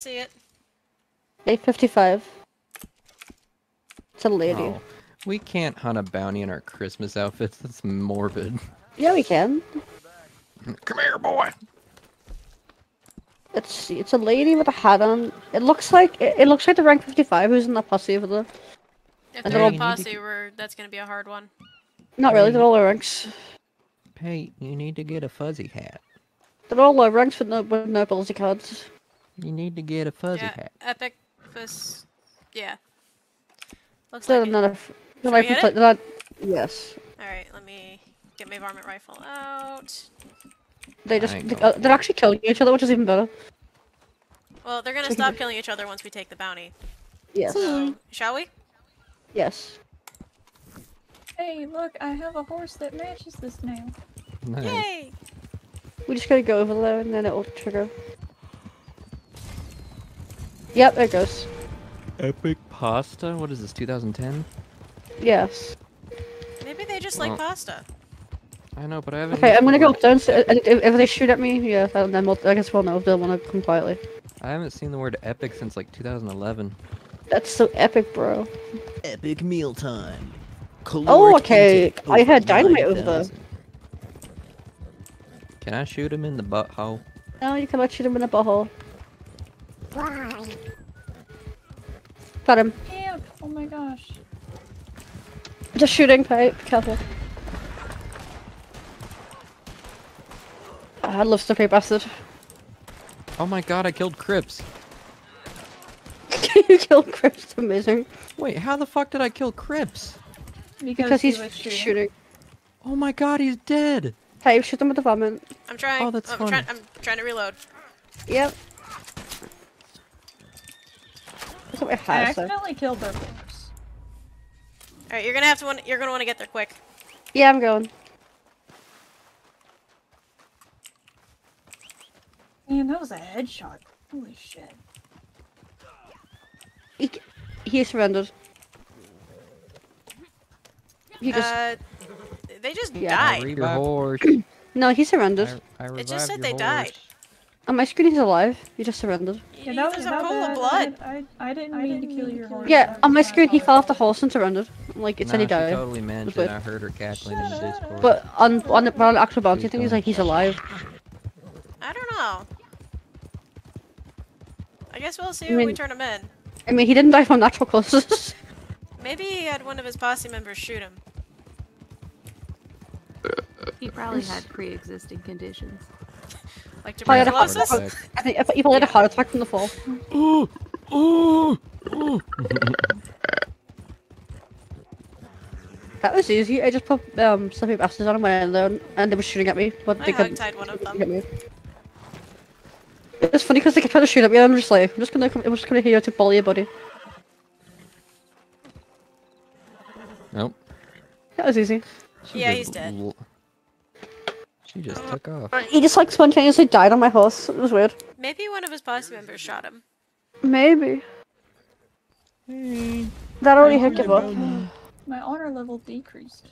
See it? 855. It's a lady. Oh, we can't hunt a bounty in our Christmas outfits. That's morbid. Yeah, we can. Come here, boy. Let's see. It's a lady with a hat on. It looks like it, it looks like the rank 55 who's in that posse over there. If And they're they're a all- posse, we're, that's gonna be a hard one. Not really. They're all low ranks. Hey, you need to get a fuzzy hat. They're all low ranks with no with no ability cards. You need to get a fuzzy yeah, hat. epic fus. Yeah. Looks They're like it. not a. f- Should we like hit it? not. Yes. Alright, let me get my varmint rifle out. They just they, uh, they're actually killing each other, which is even better. Well, they're gonna stop killing each other once we take the bounty. Yes. So, shall we? Yes. Hey, look, I have a horse that matches this now. Nice. Yay! We just gotta go over there and then it'll trigger. Yep, there it goes. Epic pasta? What is this, 2010? Yes. Maybe they just like pasta. I know, but I haven't. Okay, I'm gonna go word- up there and if, if they shoot at me, yeah, then then we'll, I guess we'll know if they want to come quietly. I haven't seen the word epic since like 2011. That's so epic, bro. Epic meal mealtime. Oh, okay. I had dynamite over there. Can I shoot him in the butthole? No, you cannot shoot him in the butthole. Got him. Camp! Oh my gosh. Just shooting, pipe. Careful. I love Snippy Bastard. Oh my god, I killed Crips. Can you killed Chris, amazing. Wait, how the fuck did I kill Crips? Because, Because he he's was shooting. shooting. Oh my god, he's dead. Hey, shoot them with the varmint. I'm trying. Oh, that's I'm funny. I'm trying to reload. Yep. Look at my I hat, accidentally killed their horse. All right, you're gonna have to. Want, you're gonna want to get there quick. Yeah, I'm going. Man, that was a headshot. Holy shit. He, he surrendered. He just Uh, they just Yeah. Died. Your horse. no, he surrendered. I, I It just said they died. horse. On my screen, he's alive. He just surrendered. Yeah, that was was a pool of blood. I, I, I didn't mean to kill your horse. Yeah, on my screen, he fell off the horse and surrendered. Like it said, Nah, he she died. totally meant But- I heard her cackling in the Discord. But on on the, on the actual bounty Please thing, he's like he's alive. I don't know. I guess we'll see I when we turn him in. I mean, he didn't die from natural causes. Maybe he had one of his posse members shoot him. He probably had pre-existing conditions. Like Probably had a heart tuberculosis. I think if he probably had a heart attack from the fall. Ooh, ooh, ooh. That was easy. I just put um Slippy Bastards on and went in there, and they were shooting at me, but I they couldn't hog-tied one of get them. me. It's funny because they kept trying to shoot at me, and I'm just like, I'm just gonna, come, I'm just gonna hear you to bully your buddy. Nope. That was easy. She Yeah, he's dead. L- She just took off. Uh, he just like spontaneously died on my horse. It was weird. Maybe one of his posse members shot him. Maybe. Hey, That already Thank hit you, up. My honor level decreased.